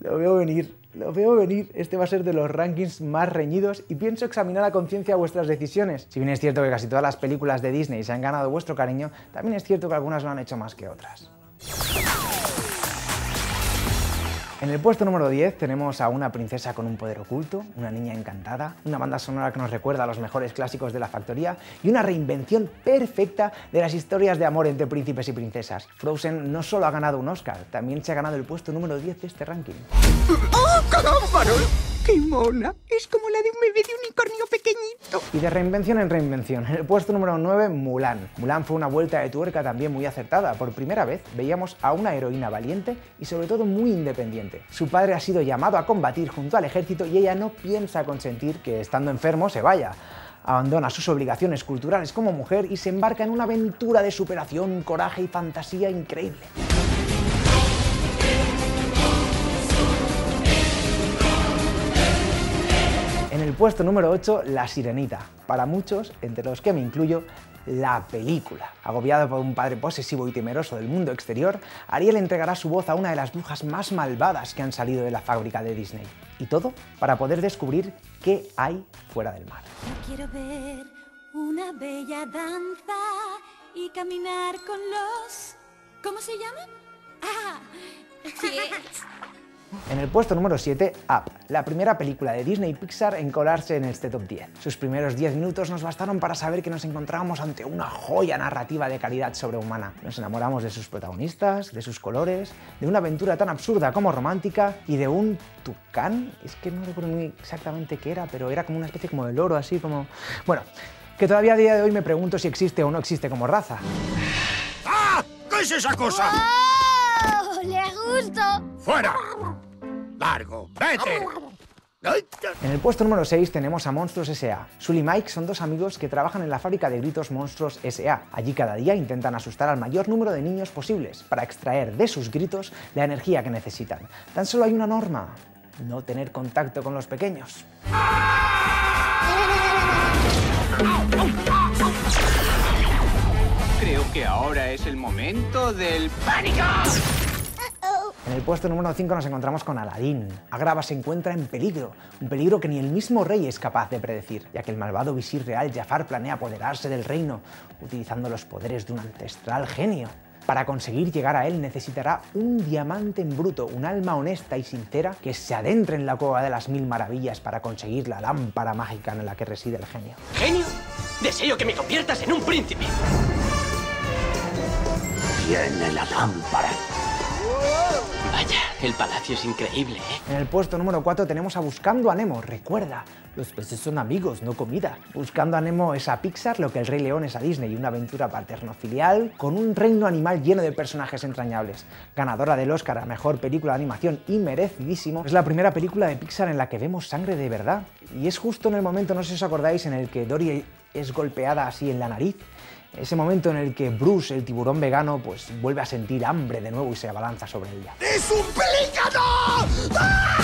Lo veo venir, lo veo venir. Este va a ser de los rankings más reñidos y pienso examinar a conciencia vuestras decisiones. Si bien es cierto que casi todas las películas de Disney se han ganado vuestro cariño, también es cierto que algunas lo han hecho más que otras. En el puesto número 10 tenemos a una princesa con un poder oculto, una niña encantada, una banda sonora que nos recuerda a los mejores clásicos de la factoría y una reinvención perfecta de las historias de amor entre príncipes y princesas. Frozen no solo ha ganado un Oscar, también se ha ganado el puesto número 10 de este ranking. ¡Oh, caramba! ¡Qué mona! Es como la de un bebé de unicornio pequeñito. Y de reinvención en reinvención, en el puesto número 9, Mulan. Mulan fue una vuelta de tuerca también muy acertada. Por primera vez veíamos a una heroína valiente y sobre todo muy independiente. Su padre ha sido llamado a combatir junto al ejército y ella no piensa consentir que estando enfermo se vaya abandona sus obligaciones culturales como mujer y se embarca en una aventura de superación, coraje y fantasía increíble. El puesto número 8, La Sirenita. Para muchos, entre los que me incluyo, la película. Agobiado por un padre posesivo y temeroso del mundo exterior, Ariel entregará su voz a una de las brujas más malvadas que han salido de la fábrica de Disney. Y todo para poder descubrir qué hay fuera del mar. quiero ver una bella danza y caminar con los... ¿Cómo se llaman? Ah, en el puesto número 7, Up, la primera película de Disney Pixar en colarse en este top 10. Sus primeros 10 minutos nos bastaron para saber que nos encontrábamos ante una joya narrativa de calidad sobrehumana. Nos enamoramos de sus protagonistas, de sus colores, de una aventura tan absurda como romántica y de un tucán, es que no recuerdo muy exactamente qué era, pero era como una especie como de loro, así como... Bueno, que todavía a día de hoy me pregunto si existe o no existe como raza. ¡Ah! ¿Qué es esa cosa? ¡Fuera! ¡Largo! ¡Vete! En el puesto número 6 tenemos a Monstruos S.A. Sul y Mike son dos amigos que trabajan en la fábrica de gritos Monstruos S.A. Allí cada día intentan asustar al mayor número de niños posibles para extraer de sus gritos la energía que necesitan. Tan solo hay una norma, no tener contacto con los pequeños. Creo que ahora es el momento del pánico. En el puesto número 5 nos encontramos con Aladín. Agrava se encuentra en peligro, un peligro que ni el mismo rey es capaz de predecir, ya que el malvado visir real Jafar planea apoderarse del reino, utilizando los poderes de un ancestral genio. Para conseguir llegar a él necesitará un diamante en bruto, un alma honesta y sincera que se adentre en la cueva de las mil maravillas para conseguir la lámpara mágica en la que reside el genio. ¿Genio? Deseo que me conviertas en un príncipe. Tiene la lámpara. El palacio es increíble, ¿eh? En el puesto número 4 tenemos a Buscando a Nemo. Recuerda, los peces son amigos, no comida. Buscando a Nemo es a Pixar lo que el Rey León es a Disney, una aventura paterno-filial con un reino animal lleno de personajes entrañables. Ganadora del Oscar a Mejor Película de Animación y merecidísimo, es la primera película de Pixar en la que vemos sangre de verdad. Y es justo en el momento, no sé si os acordáis, en el que Dory es golpeada así en la nariz ese momento en el que Bruce, el tiburón vegano, pues vuelve a sentir hambre de nuevo y se abalanza sobre ella. ¡Es un pelícano! ¡Ah!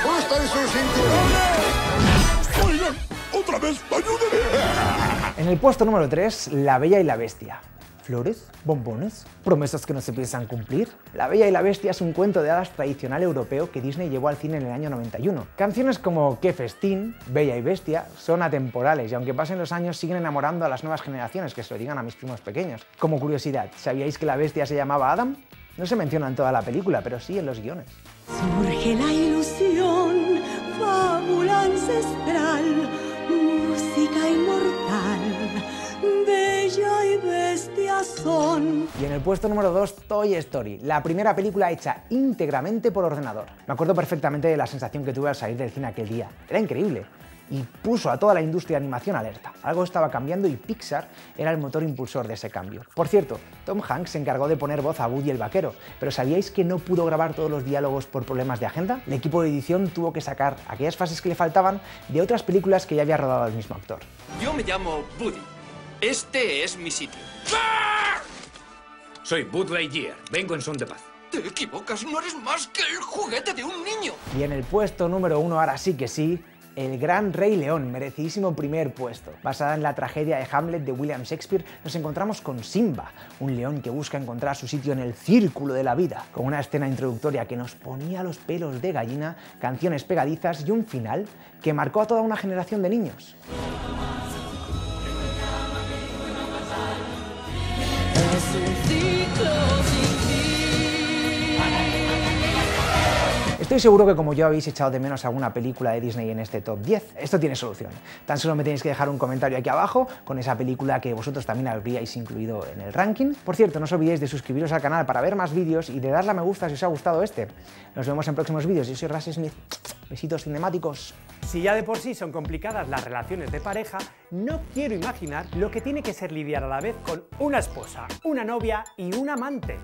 ¡Ajusten sus cinturones! ¡Oigan! ¡Otra vez! ¡Ayúdenme! En el puesto número 3, La Bella y la Bestia. ¿Flores? ¿Bombones? ¿Promesas que no se piensan cumplir? La Bella y la Bestia es un cuento de hadas tradicional europeo que Disney llevó al cine en el año 91. Canciones como Qué festín, Bella y Bestia son atemporales y aunque pasen los años siguen enamorando a las nuevas generaciones, que se lo digan a mis primos pequeños. Como curiosidad, ¿sabíais que la bestia se llamaba Adam? No se menciona en toda la película, pero sí en los guiones. Surge la ilusión, fábula ancestral, Y en el puesto número 2, Toy Story, la primera película hecha íntegramente por ordenador. Me acuerdo perfectamente de la sensación que tuve al salir del cine aquel día. Era increíble y puso a toda la industria de animación alerta. Algo estaba cambiando y Pixar era el motor impulsor de ese cambio. Por cierto, Tom Hanks se encargó de poner voz a Woody el vaquero, pero ¿sabíais que no pudo grabar todos los diálogos por problemas de agenda? El equipo de edición tuvo que sacar aquellas fases que le faltaban de otras películas que ya había rodado el mismo actor. Yo me llamo Woody este es mi sitio. Soy Bud Lightyear. Vengo en son de paz. Te equivocas, no eres más que el juguete de un niño. Y en el puesto número uno, ahora sí que sí, El Gran Rey León, merecidísimo primer puesto. Basada en la tragedia de Hamlet de William Shakespeare, nos encontramos con Simba, un león que busca encontrar su sitio en el círculo de la vida, con una escena introductoria que nos ponía los pelos de gallina, canciones pegadizas y un final que marcó a toda una generación de niños. Estoy seguro que como yo habéis echado de menos alguna película de Disney en este top 10. Esto tiene solución. Tan solo me tenéis que dejar un comentario aquí abajo con esa película que vosotros también habríais incluido en el ranking. Por cierto, no os olvidéis de suscribiros al canal para ver más vídeos y de darle a me gusta si os ha gustado este. Nos vemos en próximos vídeos. Yo soy Ras Smith. Besitos cinemáticos. Si ya de por sí son complicadas las relaciones de pareja, no quiero imaginar lo que tiene que ser lidiar a la vez con una esposa, una novia y un amante.